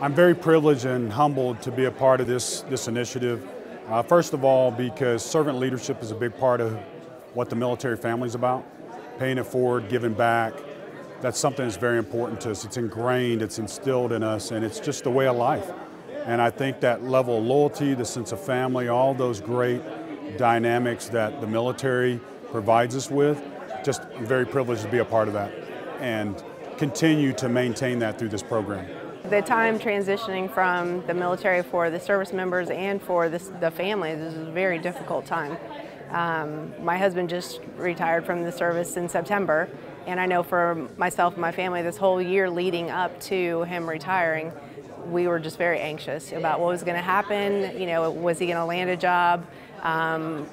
I'm very privileged and humbled to be a part of this, this initiative. Uh, first of all, because servant leadership is a big part of what the military family is about. Paying it forward, giving back. That's something that's very important to us. It's ingrained, it's instilled in us, and it's just the way of life. And I think that level of loyalty, the sense of family, all those great dynamics that the military provides us with, just very privileged to be a part of that and continue to maintain that through this program. The time transitioning from the military for the service members and for the, the families is a very difficult time. Um, my husband just retired from the service in September, and I know for myself and my family, this whole year leading up to him retiring, we were just very anxious about what was going to happen. You know, was he going to land a job? Um,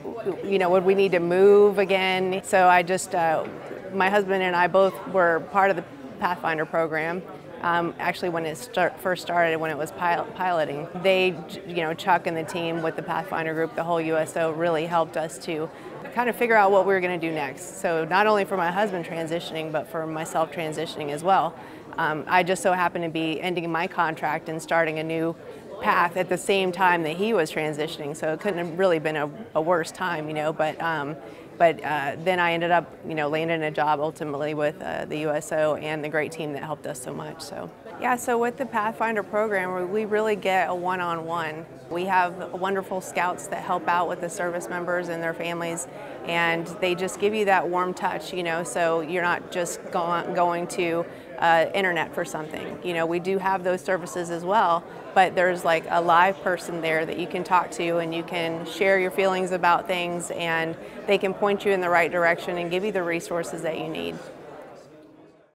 you know, would we need to move again? So I just, uh, my husband and I both were part of the Pathfinder program. Um, actually, when it start, first started, when it was pil piloting, they, you know, Chuck and the team with the Pathfinder group, the whole USO, really helped us to kind of figure out what we were going to do next. So not only for my husband transitioning, but for myself transitioning as well. Um, I just so happened to be ending my contract and starting a new path at the same time that he was transitioning. So it couldn't have really been a, a worse time, you know. But um, but uh, then I ended up, you know, landing a job ultimately with uh, the USO and the great team that helped us so much. So yeah, so with the Pathfinder program, we really get a one-on-one. We have wonderful scouts that help out with the service members and their families, and they just give you that warm touch, you know. So you're not just go going to uh, internet for something. You know, we do have those services as well, but there's like a live person there that you can talk to and you can share your feelings about things and they can point you in the right direction and give you the resources that you need.